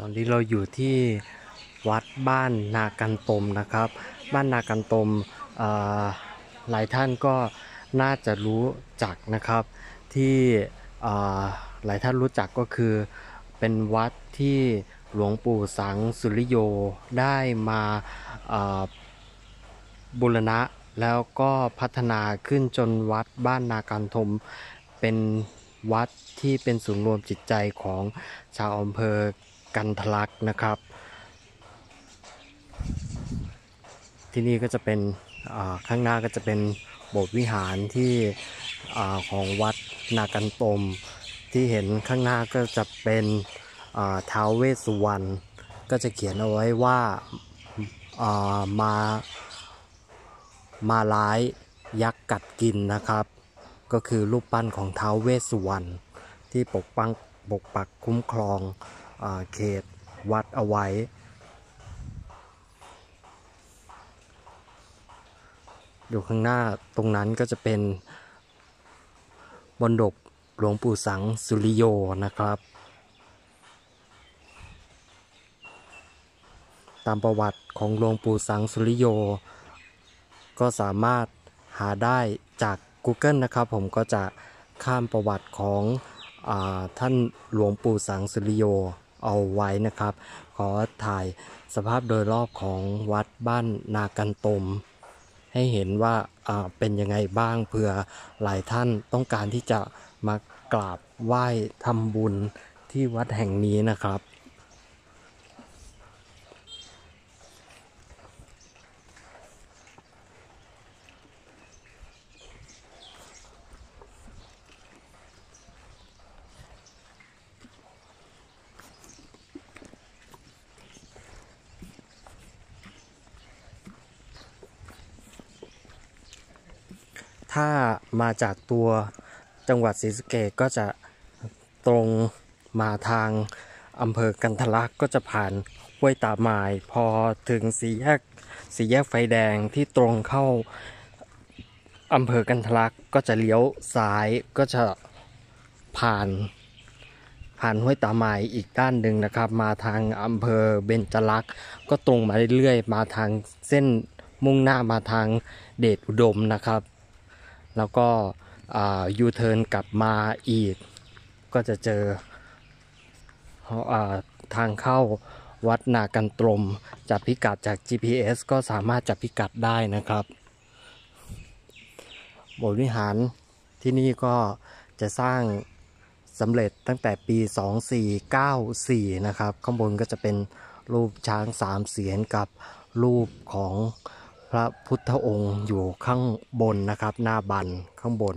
ตอนนี้เราอยู่ที่วัดบ้านนากันตมนะครับ บ้านนากันตมหลายท่านก็น่าจะรู้จักนะครับที่หลายท่านรู้จักก็คือเป็นวัดที่หลวงปู่สังสุริโยได้มาบูรณะแล้วก็พัฒนาขึ้นจนวัดบ้านนากันทมเป็นวัดที่เป็นศูนย์รวมจิตใจของชาวอำเภอ กันทะลักนะครับ ที่นี่ก็จะเป็นข้างหน้าก็จะเป็นโบสถ์วิหารที่อของวัดนากันตม ที่เห็นข้างหน้าก็จะเป็นท้าวเวสสุวรรณก็จะเขียนเอาไว้ว่าามามาร้ายยักษ์กัดกินนะครับ ก็คือรูปปั้นของท้าวเวสสุวรรณที่ปกปังปกปักคุ้มครอง เขตวัดเอาไว้ อยู่ข้างหน้าตรงนั้นก็จะเป็นบนดกหลวงปู่สังสุริโยนะครับ ตามประวัติของหลวงปู่สังสุริโย ก็สามารถหาได้จาก Google นะครับผมก็จะข้ามประวัติของอท่านหลวงปู่สังสุริโย เอาไว้นะครับ ขอถ่ายสภาพโดยรอบของวัดบ้านนากันตม ให้เห็นว่าเป็นยังไงบ้างเผื่อหลายท่านต้องการที่จะมากราบไหว้ทำบุญที่วัดแห่งนี้นะครับ ถ้ามาจากตัวจังหวัดศรีสะเกษก็จะตรงมาทางอำเภอกันทลักก็จะผ่านห้วยตาหมาย พอถึงสี่แยกสี่แยกไฟแดงที่ตรงเข้าอำเภอกันทลักก็จะเลี้ยวซ้ายก็จะผ่านผ่านห้วยตาหมายอีกด้านหนึ่งนะครับ มาทางอำเภอเบญจลักษ์ก็ตรงมาเรื่อยๆมาทางเส้นมุ่งหน้ามาทางเดชอุดมนะครับ แล้วก็ยูเทิร์นกลับมาอีก ก็จะเจอทางเข้าวัดนากันตรมจับพิกัดจาก GPS ก็สามารถจับพิกัดได้นะครับโบสถ์วิหารที่นี่ก็จะสร้างสำเร็จตั้งแต่ปี 2494 นะครับ ข้างบนก็จะเป็นรูปช้างสามเสียนกับรูปของ ระพุทธองค์อยู่ข้างบนนะครับ หน้าบันข้างบน